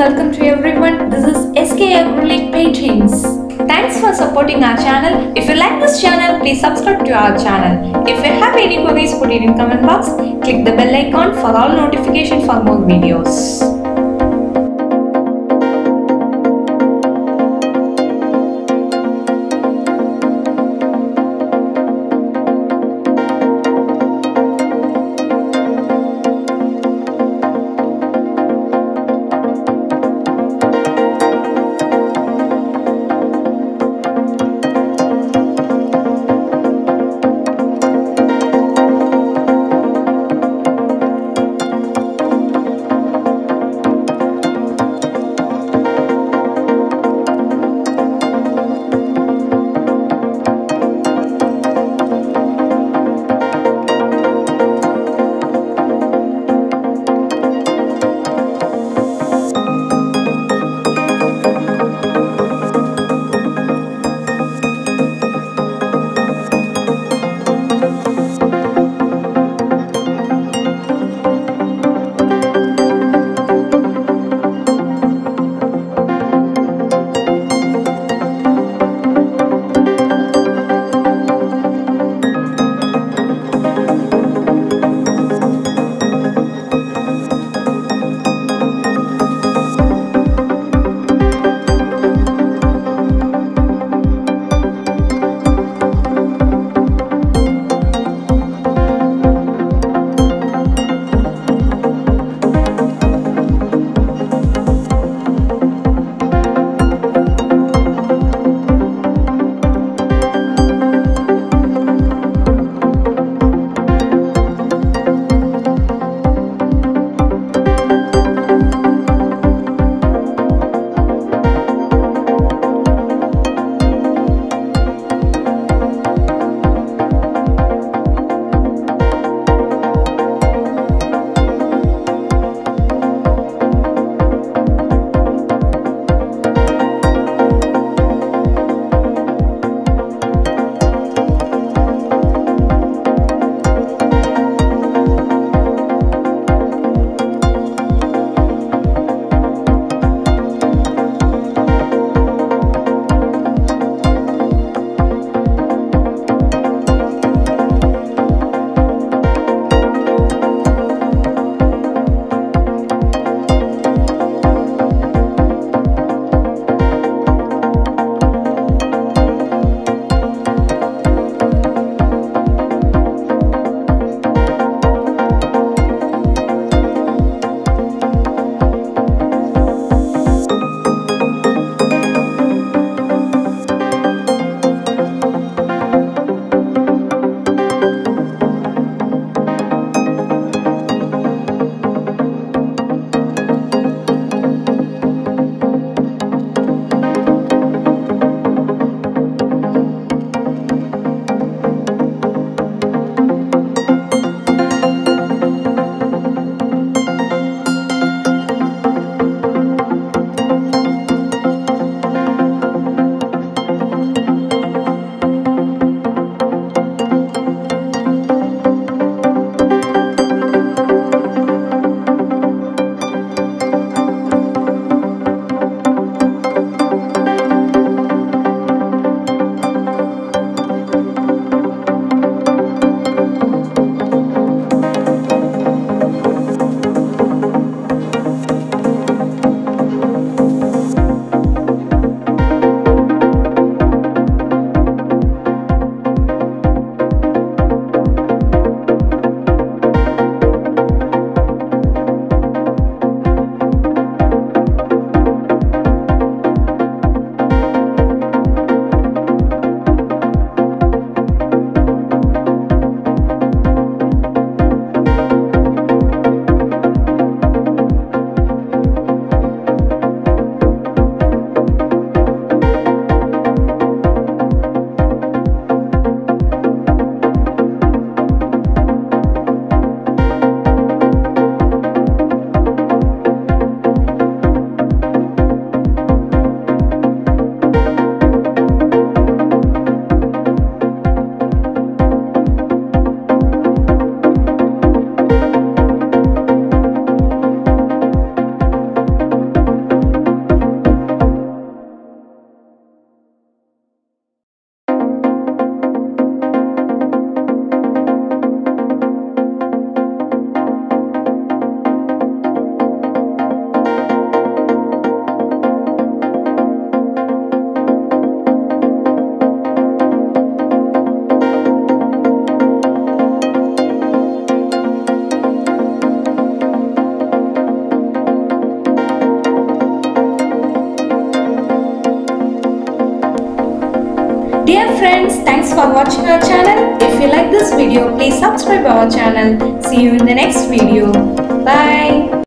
welcome to everyone. This is SK Acrylic Paintings. Thanks for supporting our channel. If you like this channel, please subscribe to our channel. If you have any queries, put it in comment box. Click the bell icon for all notification for more videos. Dear friends, thanks for watching our channel. If you like this video, please subscribe our channel. See you in the next video. Bye.